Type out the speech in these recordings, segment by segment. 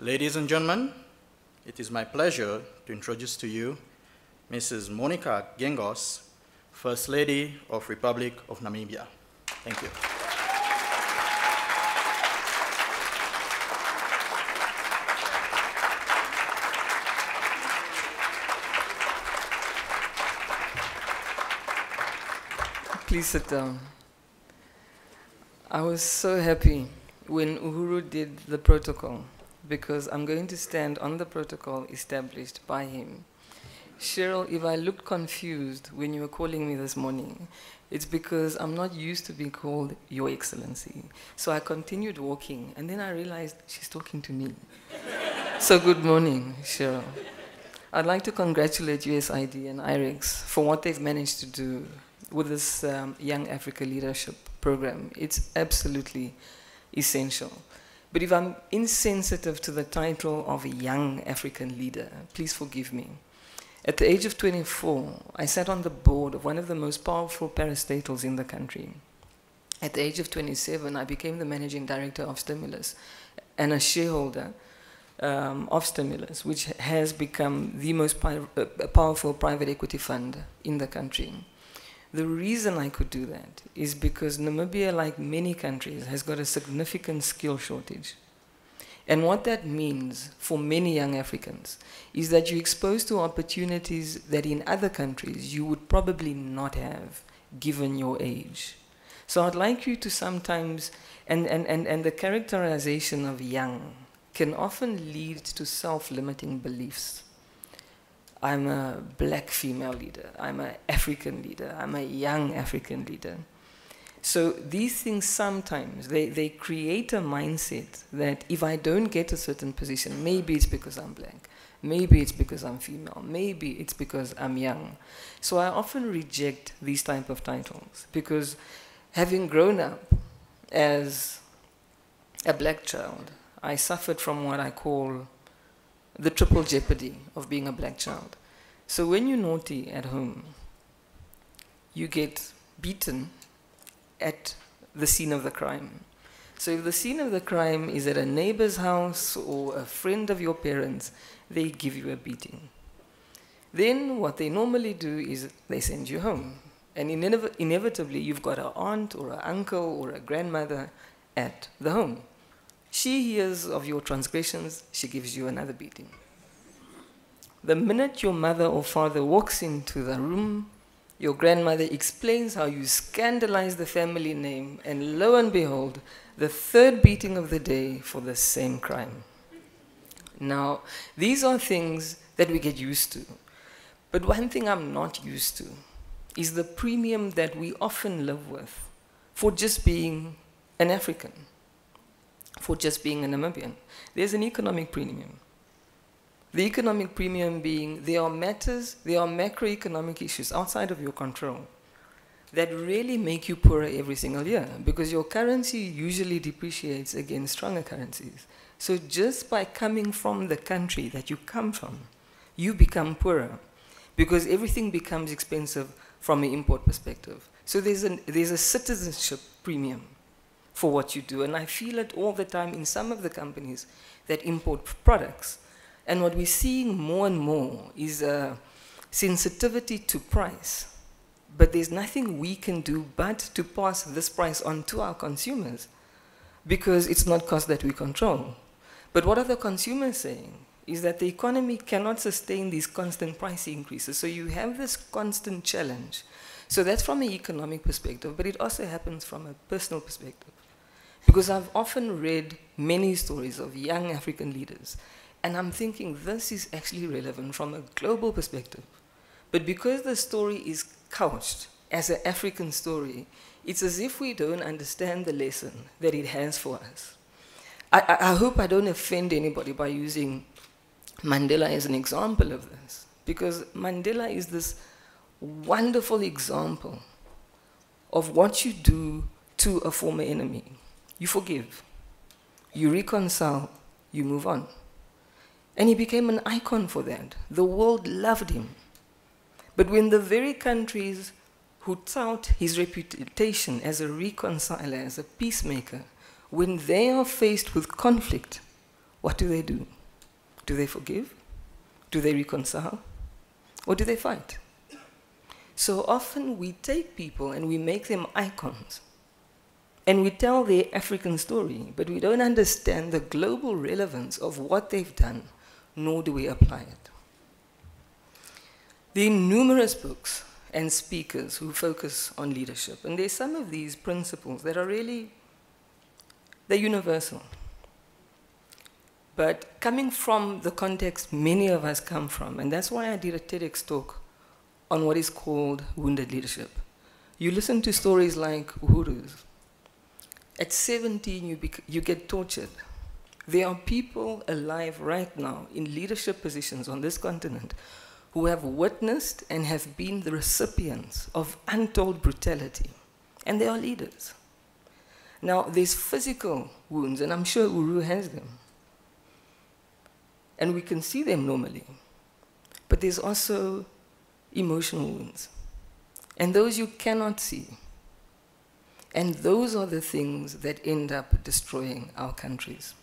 Ladies and gentlemen, it is my pleasure to introduce to you Mrs. Monica Geingos, First Lady of Republic of Namibia. Thank you. Please sit down. I was so happy when Uhuru did the protocol because I'm going to stand on the protocol established by him. Cheryl, if I looked confused when you were calling me this morning, it's because I'm not used to being called Your Excellency. So I continued walking, and then I realized she's talking to me. so good morning, Cheryl. I'd like to congratulate USAID and IREX for what they've managed to do with this um, Young Africa Leadership Program. It's absolutely essential. But if I'm insensitive to the title of a young African leader, please forgive me. At the age of 24, I sat on the board of one of the most powerful parastatals in the country. At the age of 27, I became the managing director of Stimulus and a shareholder um, of Stimulus, which has become the most uh, powerful private equity fund in the country. The reason I could do that is because Namibia, like many countries, has got a significant skill shortage. And what that means for many young Africans is that you're exposed to opportunities that in other countries you would probably not have given your age. So I'd like you to sometimes, and, and, and, and the characterization of young can often lead to self limiting beliefs. I'm a black female leader. I'm an African leader. I'm a young African leader. So these things sometimes, they, they create a mindset that if I don't get a certain position, maybe it's because I'm black. Maybe it's because I'm female. Maybe it's because I'm young. So I often reject these type of titles because having grown up as a black child, I suffered from what I call the triple jeopardy of being a black child. So when you're naughty at home, you get beaten at the scene of the crime. So if the scene of the crime is at a neighbor's house or a friend of your parents, they give you a beating. Then what they normally do is they send you home. And inev inevitably, you've got an aunt or an uncle or a grandmother at the home. She hears of your transgressions, she gives you another beating. The minute your mother or father walks into the room, your grandmother explains how you scandalize the family name, and lo and behold, the third beating of the day for the same crime. Now, these are things that we get used to. But one thing I'm not used to is the premium that we often live with for just being an African, for just being a Namibian. There's an economic premium. The economic premium being there are matters, there are macroeconomic issues outside of your control that really make you poorer every single year because your currency usually depreciates against stronger currencies. So just by coming from the country that you come from, you become poorer because everything becomes expensive from an import perspective. So there's a, there's a citizenship premium for what you do. And I feel it all the time in some of the companies that import products and what we're seeing more and more is a sensitivity to price. But there's nothing we can do but to pass this price on to our consumers because it's not cost that we control. But what are the consumers saying? Is that the economy cannot sustain these constant price increases. So you have this constant challenge. So that's from an economic perspective, but it also happens from a personal perspective. Because I've often read many stories of young African leaders and I'm thinking this is actually relevant from a global perspective. But because the story is couched as an African story, it's as if we don't understand the lesson that it has for us. I, I, hope I don't offend anybody by using Mandela as an example of this, because Mandela is this wonderful example of what you do to a former enemy. You forgive, you reconcile, you move on. And he became an icon for that. The world loved him. But when the very countries who tout his reputation as a reconciler, as a peacemaker, when they are faced with conflict, what do they do? Do they forgive? Do they reconcile? Or do they fight? So often we take people and we make them icons. And we tell their African story, but we don't understand the global relevance of what they've done, nor do we apply it. There are numerous books and speakers who focus on leadership, and there's some of these principles that are really, they're universal. But coming from the context many of us come from, and that's why I did a TEDx talk on what is called wounded leadership. You listen to stories like Uhuru's. At 17, you, you get tortured. There are people alive right now in leadership positions on this continent who have witnessed and have been the recipients of untold brutality, and they are leaders. Now, there's physical wounds, and I'm sure Uhuru has them and we can see them normally. But there's also emotional wounds, and those you cannot see. And those are the things that end up destroying our countries.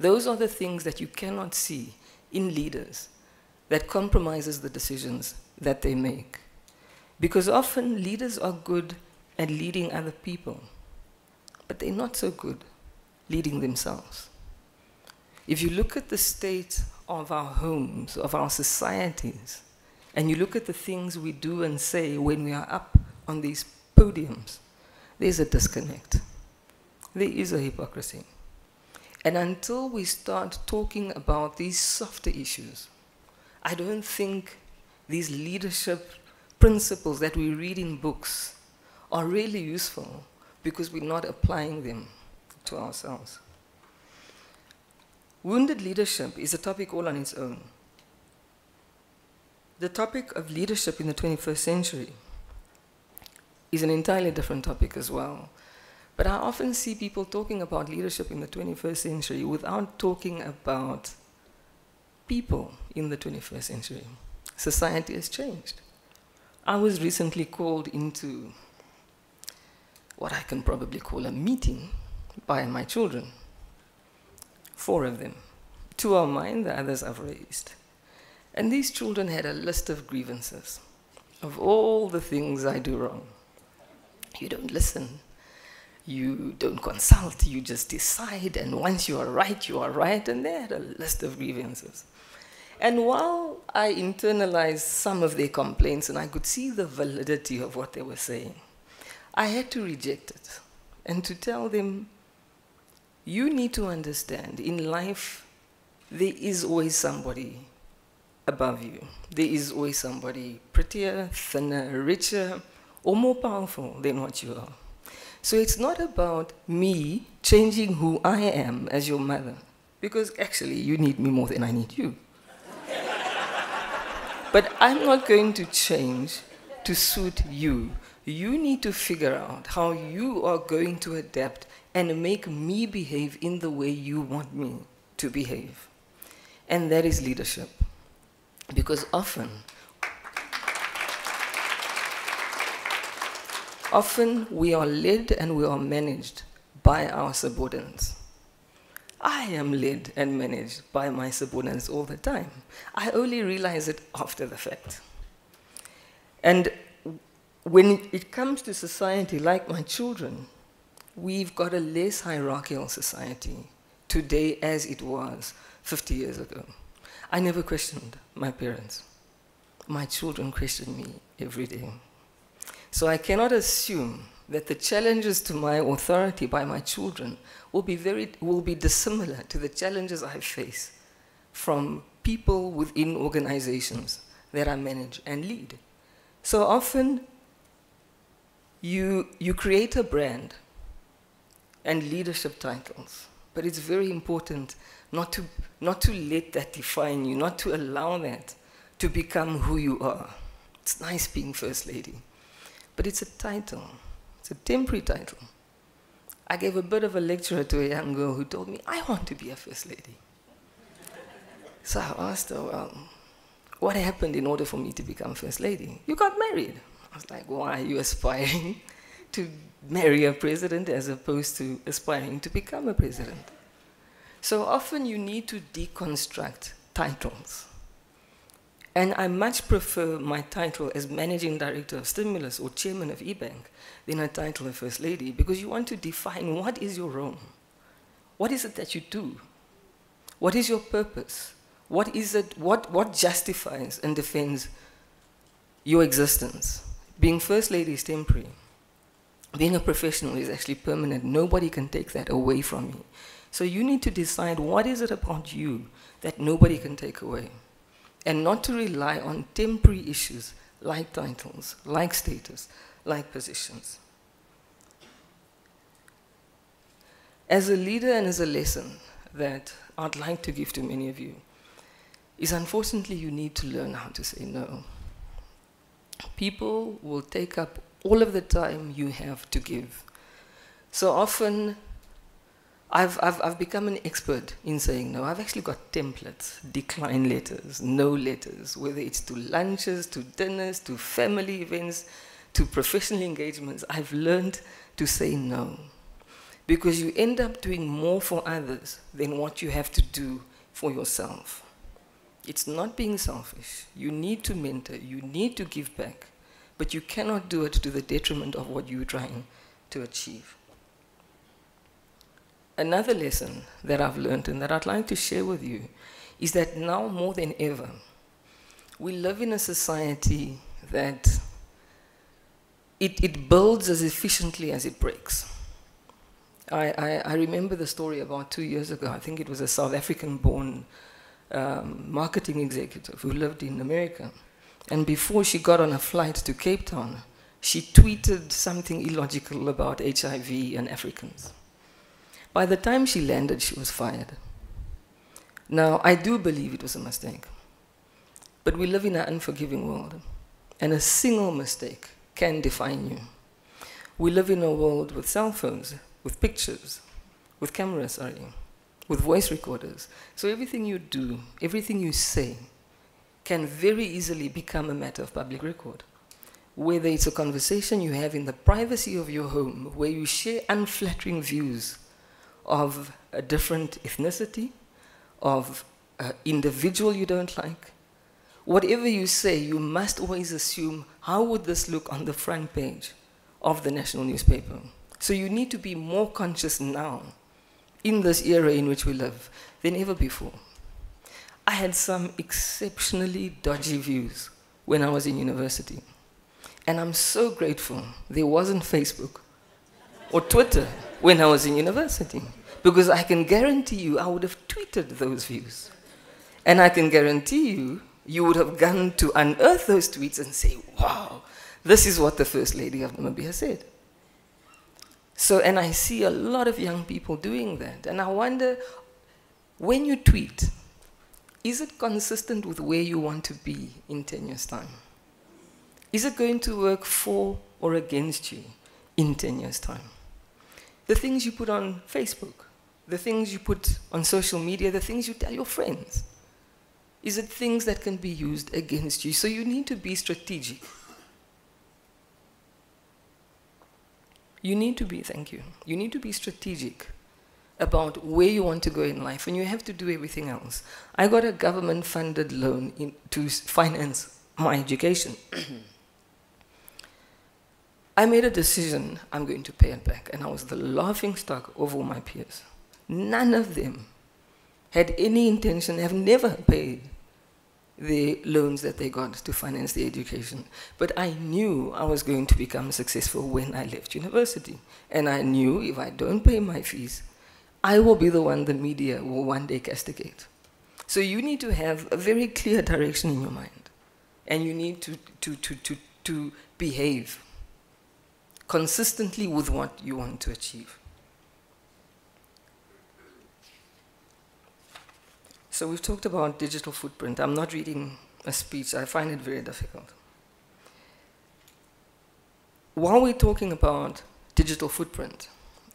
Those are the things that you cannot see in leaders that compromises the decisions that they make. Because often leaders are good at leading other people, but they're not so good leading themselves. If you look at the state of our homes, of our societies, and you look at the things we do and say when we are up on these podiums, there's a disconnect. There is a hypocrisy. And until we start talking about these softer issues, I don't think these leadership principles that we read in books are really useful because we're not applying them to ourselves. Wounded leadership is a topic all on its own. The topic of leadership in the 21st century is an entirely different topic as well. But I often see people talking about leadership in the 21st century without talking about people in the 21st century. Society has changed. I was recently called into what I can probably call a meeting by my children four of them. Two are mine, the others I've raised. And these children had a list of grievances of all the things I do wrong. You don't listen. You don't consult. You just decide. And once you are right, you are right. And they had a list of grievances. And while I internalized some of their complaints and I could see the validity of what they were saying, I had to reject it and to tell them you need to understand in life, there is always somebody above you. There is always somebody prettier, thinner, richer, or more powerful than what you are. So it's not about me changing who I am as your mother, because actually you need me more than I need you. but I'm not going to change to suit you. You need to figure out how you are going to adapt and make me behave in the way you want me to behave. And that is leadership. Because often, often we are led and we are managed by our subordinates. I am led and managed by my subordinates all the time. I only realize it after the fact. And when it comes to society, like my children, we've got a less hierarchical society today as it was 50 years ago. I never questioned my parents. My children question me every day. So I cannot assume that the challenges to my authority by my children will be, very, will be dissimilar to the challenges I face from people within organizations that I manage and lead. So often, you, you create a brand and leadership titles. But it's very important not to, not to let that define you, not to allow that to become who you are. It's nice being First Lady, but it's a title, it's a temporary title. I gave a bit of a lecture to a young girl who told me, I want to be a First Lady. So I asked her, well, what happened in order for me to become First Lady? You got married. I was like, why are you aspiring to marry a president as opposed to aspiring to become a president. So often you need to deconstruct titles. And I much prefer my title as Managing Director of Stimulus or Chairman of eBank than a title of First Lady because you want to define what is your role? What is it that you do? What is your purpose? What is it, what, what justifies and defends your existence? Being First Lady is temporary. Being a professional is actually permanent. Nobody can take that away from you. So you need to decide what is it about you that nobody can take away. And not to rely on temporary issues like titles, like status, like positions. As a leader and as a lesson that I'd like to give to many of you is unfortunately you need to learn how to say no. People will take up all of the time you have to give. So often, I've, I've, I've become an expert in saying no. I've actually got templates, decline letters, no letters, whether it's to lunches, to dinners, to family events, to professional engagements. I've learned to say no. Because you end up doing more for others than what you have to do for yourself. It's not being selfish. You need to mentor, you need to give back, but you cannot do it to the detriment of what you're trying to achieve. Another lesson that I've learned and that I'd like to share with you is that now more than ever, we live in a society that it, it builds as efficiently as it breaks. I, I, I, remember the story about two years ago. I think it was a South African born um, marketing executive who lived in America. And before she got on a flight to Cape Town, she tweeted something illogical about HIV and Africans. By the time she landed, she was fired. Now, I do believe it was a mistake. But we live in an unforgiving world, and a single mistake can define you. We live in a world with cell phones with pictures, with cameras, sorry, with voice recorders. So everything you do, everything you say, can very easily become a matter of public record. Whether it's a conversation you have in the privacy of your home, where you share unflattering views of a different ethnicity, of an individual you don't like, whatever you say, you must always assume how would this look on the front page of the national newspaper. So you need to be more conscious now, in this era in which we live, than ever before. I had some exceptionally dodgy views when I was in university. And I'm so grateful there wasn't Facebook or Twitter when I was in university. Because I can guarantee you I would have tweeted those views. And I can guarantee you, you would have gone to unearth those tweets and say, wow, this is what the First Lady of Namibia said. So, and I see a lot of young people doing that. And I wonder, when you tweet, is it consistent with where you want to be in 10 years' time? Is it going to work for or against you in 10 years' time? The things you put on Facebook, the things you put on social media, the things you tell your friends, is it things that can be used against you? So you need to be strategic. you need to be, thank you, you need to be strategic about where you want to go in life and you have to do everything else. I got a government funded loan in, to finance my education. I made a decision, I'm going to pay it back. And I was the laughing stock of all my peers. None of them had any intention, have never paid the loans that they got to finance the education. But I knew I was going to become successful when I left university. And I knew if I don't pay my fees, I will be the one the media will one day castigate. So you need to have a very clear direction in your mind. And you need to, to, to, to, to behave consistently with what you want to achieve. So we've talked about digital footprint. I'm not reading a speech. I find it very difficult. While we're talking about digital footprint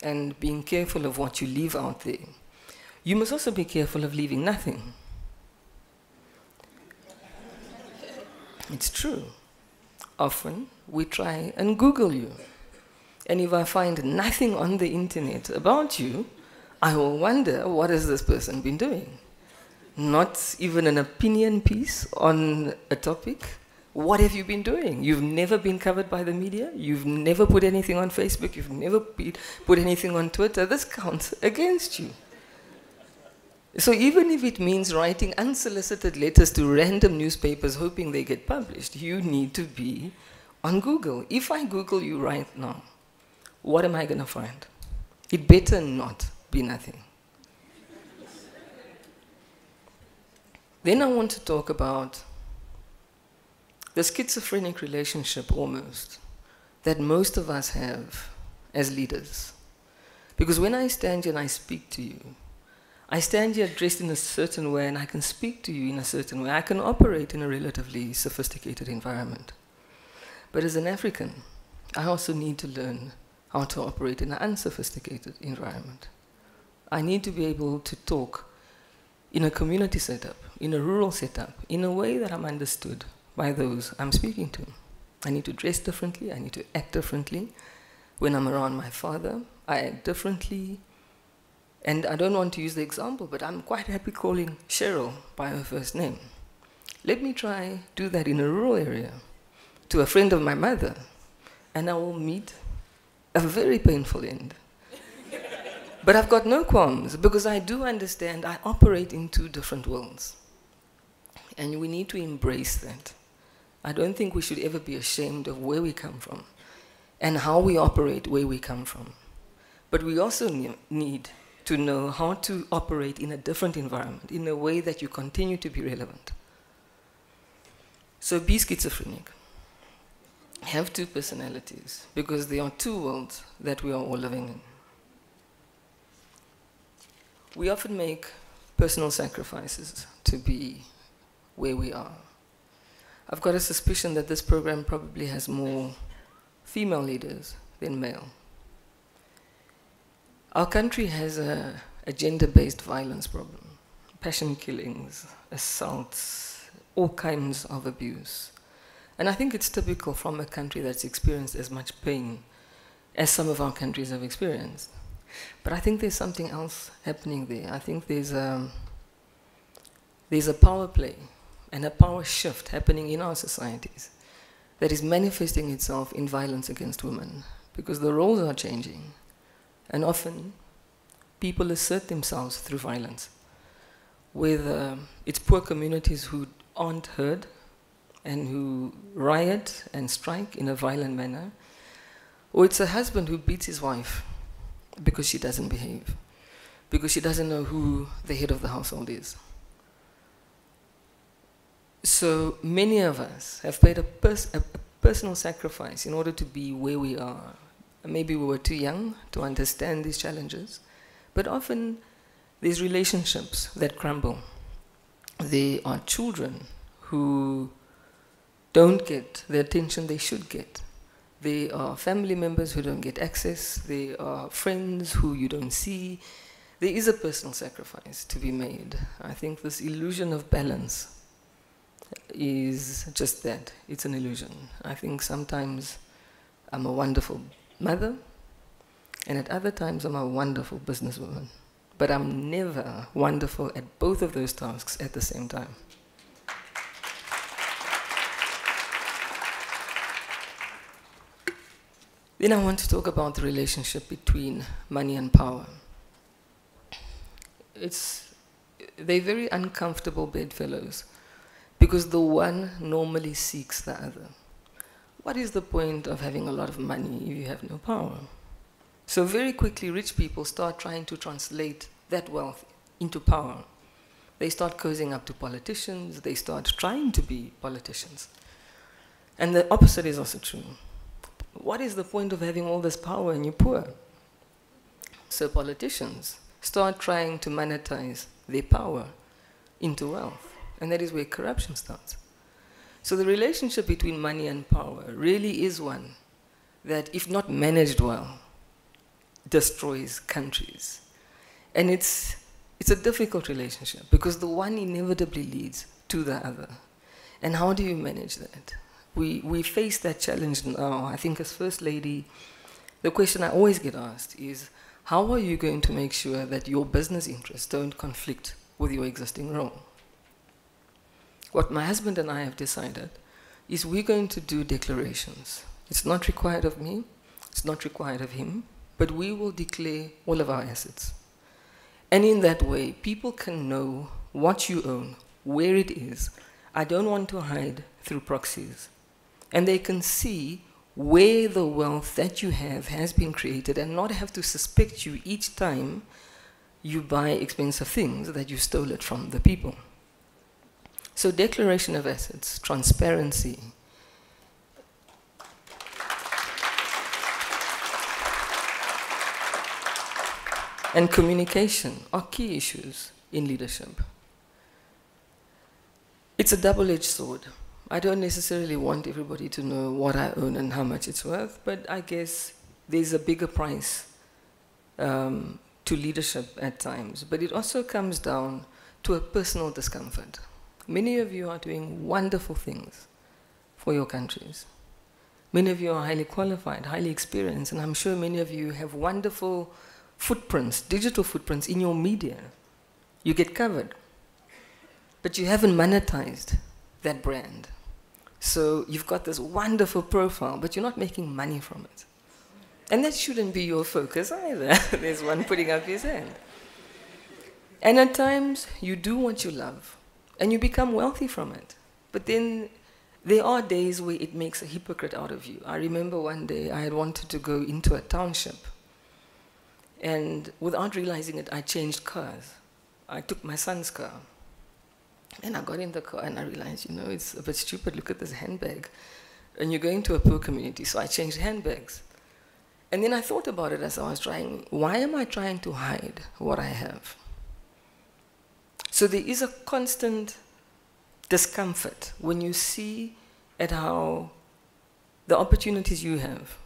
and being careful of what you leave out there, you must also be careful of leaving nothing. It's true. Often we try and Google you. And if I find nothing on the internet about you, I will wonder what has this person been doing? Not even an opinion piece on a topic. What have you been doing? You've never been covered by the media. You've never put anything on Facebook. You've never put anything on Twitter. This counts against you. So even if it means writing unsolicited letters to random newspapers hoping they get published, you need to be on Google. If I Google you right now, what am I going to find? It better not be nothing. then I want to talk about the schizophrenic relationship almost that most of us have as leaders. Because when I stand here and I speak to you, I stand here dressed in a certain way and I can speak to you in a certain way. I can operate in a relatively sophisticated environment. But as an African, I also need to learn how to operate in an unsophisticated environment. I need to be able to talk in a community setup, in a rural setup, in a way that I'm understood by those I'm speaking to. I need to dress differently, I need to act differently. When I'm around my father, I act differently. And I don't want to use the example, but I'm quite happy calling Cheryl by her first name. Let me try do that in a rural area to a friend of my mother, and I will meet a very painful end. but I've got no qualms because I do understand I operate in two different worlds. And we need to embrace that. I don't think we should ever be ashamed of where we come from and how we operate where we come from. But we also need to know how to operate in a different environment, in a way that you continue to be relevant. So be schizophrenic. Have two personalities, because there are two worlds that we are all living in. We often make personal sacrifices to be where we are. I've got a suspicion that this program probably has more female leaders than male. Our country has a, a gender-based violence problem. Passion killings, assaults, all kinds of abuse. And I think it's typical from a country that's experienced as much pain as some of our countries have experienced. But I think there's something else happening there. I think there's a, there's a power play and a power shift happening in our societies that is manifesting itself in violence against women because the roles are changing. And often, people assert themselves through violence. Uh, it's poor communities who aren't heard and who riot and strike in a violent manner, or it's a husband who beats his wife because she doesn't behave, because she doesn't know who the head of the household is. So many of us have paid a, pers a, personal sacrifice in order to be where we are. Maybe we were too young to understand these challenges, but often these relationships that crumble. They are children who don't get the attention they should get. They are family members who don't get access. They are friends who you don't see. There is a personal sacrifice to be made. I think this illusion of balance is just that. It's an illusion. I think sometimes I'm a wonderful mother, and at other times I'm a wonderful businesswoman. But I'm never wonderful at both of those tasks at the same time. Then I want to talk about the relationship between money and power. It's, they're very uncomfortable bedfellows because the one normally seeks the other. What is the point of having a lot of money if you have no power? So very quickly, rich people start trying to translate that wealth into power. They start cozying up to politicians, they start trying to be politicians. And the opposite is also true. What is the point of having all this power and you're poor? So politicians start trying to monetize their power into wealth. And that is where corruption starts. So the relationship between money and power really is one that, if not managed well, destroys countries. And it's, it's a difficult relationship because the one inevitably leads to the other. And how do you manage that? We, we face that challenge now. I think as First Lady, the question I always get asked is, how are you going to make sure that your business interests don't conflict with your existing role? What my husband and I have decided is we're going to do declarations. It's not required of me, it's not required of him, but we will declare all of our assets. And in that way, people can know what you own, where it is. I don't want to hide through proxies. And they can see where the wealth that you have has been created and not have to suspect you each time you buy expensive things that you stole it from the people. So declaration of assets, transparency, and communication are key issues in leadership. It's a double-edged sword. I don't necessarily want everybody to know what I own and how much it's worth, but I guess there's a bigger price um, to leadership at times. But it also comes down to a personal discomfort. Many of you are doing wonderful things for your countries. Many of you are highly qualified, highly experienced, and I'm sure many of you have wonderful footprints, digital footprints in your media. You get covered. But you haven't monetized that brand. So you've got this wonderful profile, but you're not making money from it. And that shouldn't be your focus either. There's one putting up his hand. And at times, you do what you love, and you become wealthy from it. But then there are days where it makes a hypocrite out of you. I remember one day I had wanted to go into a township, and without realizing it, I changed cars. I took my son's car. And I got in the car and I realized, you know, it's a bit stupid. Look at this handbag. And you're going to a poor community, so I changed handbags. And then I thought about it as I was trying why am I trying to hide what I have? So there is a constant discomfort when you see at how the opportunities you have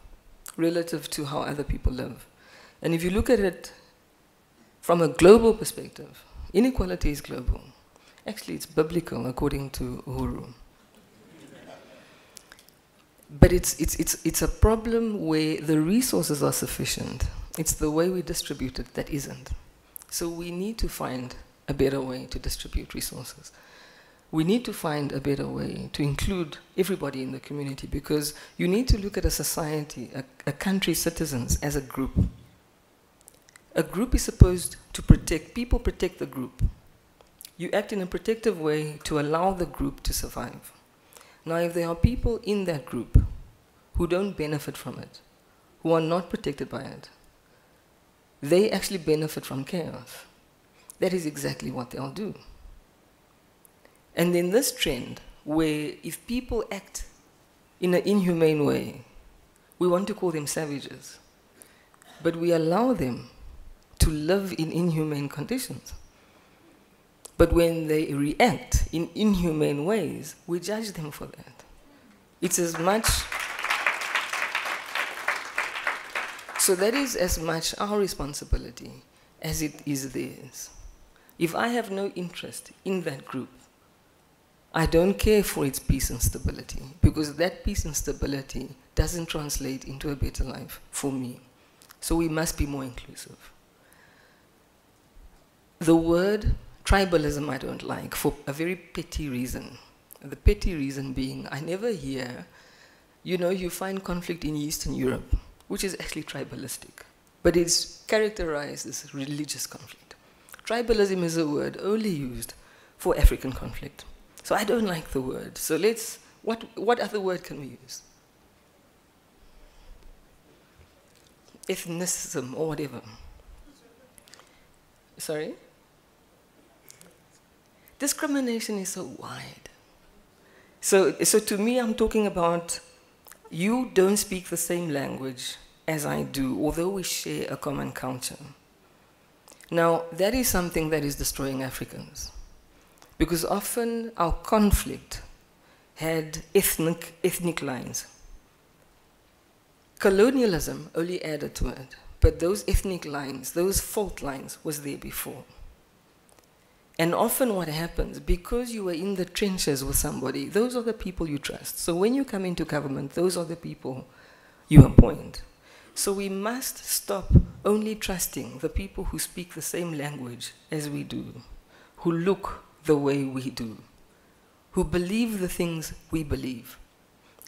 relative to how other people live. And if you look at it from a global perspective, inequality is global. Actually, it's biblical according to Uhuru. But it's, it's, it's, it's a problem where the resources are sufficient. It's the way we distribute it that isn't. So we need to find a better way to distribute resources. We need to find a better way to include everybody in the community because you need to look at a society, a, a country's citizens as a group. A group is supposed to protect, people protect the group you act in a protective way to allow the group to survive. Now, if there are people in that group who don't benefit from it, who are not protected by it, they actually benefit from chaos. That is exactly what they'll do. And then this trend, where if people act in an inhumane way, we want to call them savages, but we allow them to live in inhumane conditions. But when they react in inhumane ways, we judge them for that. It's as much. So that is as much our responsibility as it is theirs. If I have no interest in that group, I don't care for its peace and stability because that peace and stability doesn't translate into a better life for me. So we must be more inclusive. The word Tribalism I don't like for a very petty reason. The petty reason being I never hear, you know, you find conflict in Eastern Europe, which is actually tribalistic, but it's characterized as religious conflict. Tribalism is a word only used for African conflict. So I don't like the word. So let's, what, what other word can we use? Ethnicism or whatever. Sorry? Discrimination is so wide. So, so to me, I'm talking about you don't speak the same language as I do, although we share a common culture. Now, that is something that is destroying Africans. Because often our conflict had ethnic, ethnic lines. Colonialism only added to it, but those ethnic lines, those fault lines, was there before. And often what happens, because you are in the trenches with somebody, those are the people you trust. So when you come into government, those are the people you appoint. So we must stop only trusting the people who speak the same language as we do, who look the way we do, who believe the things we believe.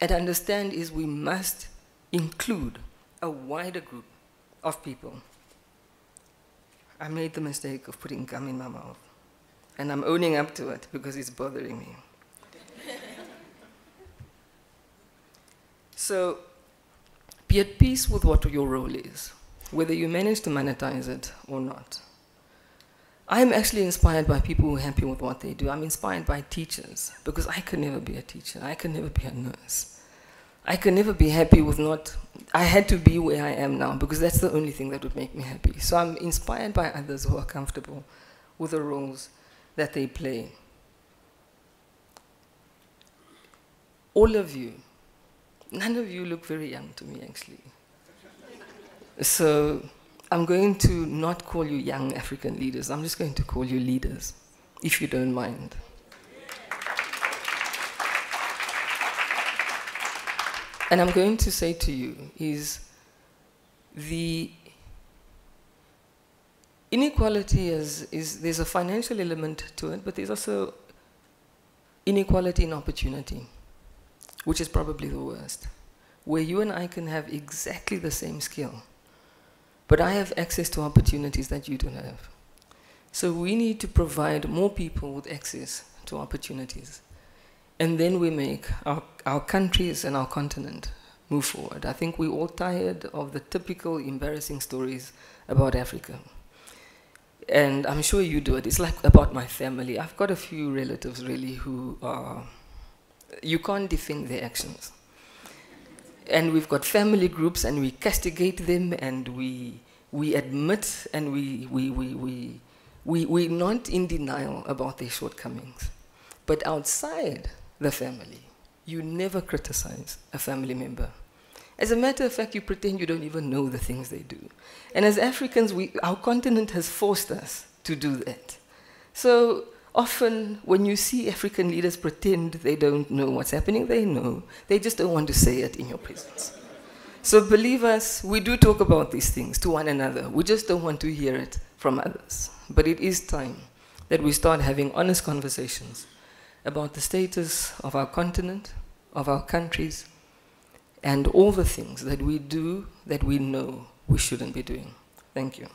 And understand is we must include a wider group of people. I made the mistake of putting gum in my mouth. And I'm owning up to it because it's bothering me. so be at peace with what your role is, whether you manage to monetize it or not. I'm actually inspired by people who are happy with what they do. I'm inspired by teachers because I could never be a teacher. I could never be a nurse. I could never be happy with not, I had to be where I am now because that's the only thing that would make me happy. So I'm inspired by others who are comfortable with the roles that they play. All of you, none of you look very young to me actually. So I'm going to not call you young African leaders, I'm just going to call you leaders, if you don't mind. And I'm going to say to you is the inequality is, is there's a financial element to it, but there's also inequality in opportunity, which is probably the worst, where you and I can have exactly the same skill, but I have access to opportunities that you don't have. So we need to provide more people with access to opportunities. And then we make our, our countries and our continent move forward. I think we're all tired of the typical embarrassing stories about Africa. And I'm sure you do it. It's like about my family. I've got a few relatives really who are, you can't defend their actions. And we've got family groups and we castigate them and we, we admit and we, we, we, we, we, we're not in denial about their shortcomings. But outside the family. You never criticize a family member. As a matter of fact, you pretend you don't even know the things they do. And as Africans, we, our continent has forced us to do that. So often, when you see African leaders pretend they don't know what's happening, they know. They just don't want to say it in your presence. So believe us, we do talk about these things to one another. We just don't want to hear it from others. But it is time that we start having honest conversations about the status of our continent, of our countries, and all the things that we do that we know we shouldn't be doing. Thank you.